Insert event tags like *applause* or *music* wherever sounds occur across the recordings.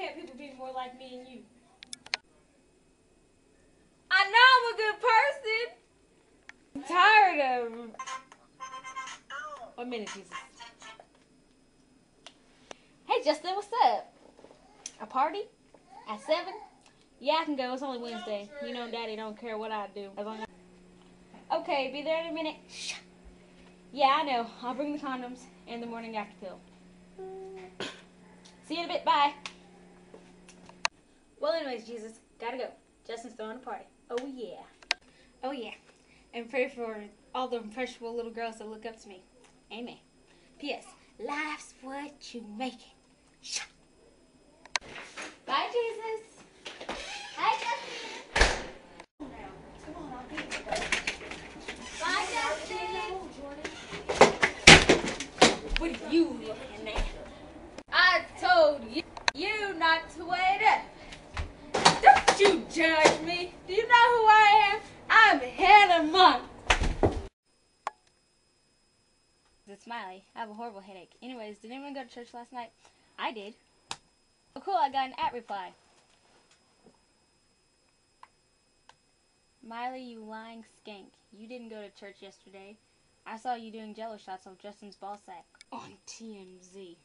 can't people be more like me and you? I know I'm a good person. I'm tired of. One minute, Jesus. Hey, Justin, what's up? A party at seven? Yeah, I can go. It's only Wednesday. You know, Daddy don't care what I do as long as. Okay, be there in a minute. Shh. Yeah, I know. I'll bring the condoms and the morning after pill. *coughs* See you in a bit. Bye. Well, anyways, Jesus, gotta go. Justin's throwing a party. Oh yeah. Oh yeah. And pray for all the impressionable little girls that look up to me. Amen. P.S. Life's what you make it. Shh. Bye, Jesus. Hi, Justin. Come on, I'll be. Bye, Justin. What are you looking at? I told you not to wait up. Don't you judge me. Do you know who I am? I'm Hannah Monk. Smiley. I have a horrible headache. Anyways, did anyone go to church last night? I did. Oh, cool. I got an at reply. Miley, you lying skank. You didn't go to church yesterday. I saw you doing jello shots of Justin's ball sack on TMZ.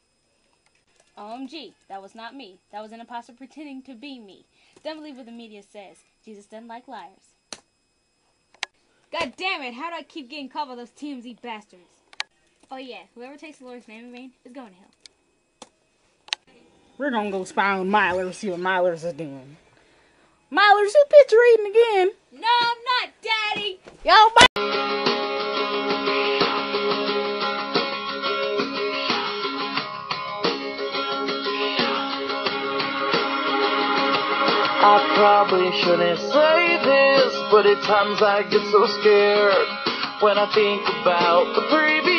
OMG, that was not me. That was an imposter pretending to be me. Don't believe what the media says. Jesus doesn't like liars. God damn it, how do I keep getting caught by those TMZ bastards? Oh yeah, whoever takes the Lord's name in vain is going to hell. We're gonna go spy on Myler, see what Myler's is doing. Myler's you picture reading again. No, I'm not, Daddy! Yo, bye. I probably shouldn't say this, but at times I get so scared when I think about the previous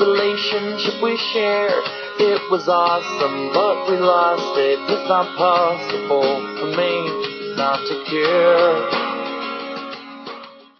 relationship we shared. It was awesome, but we lost it. It's not possible for me not to care.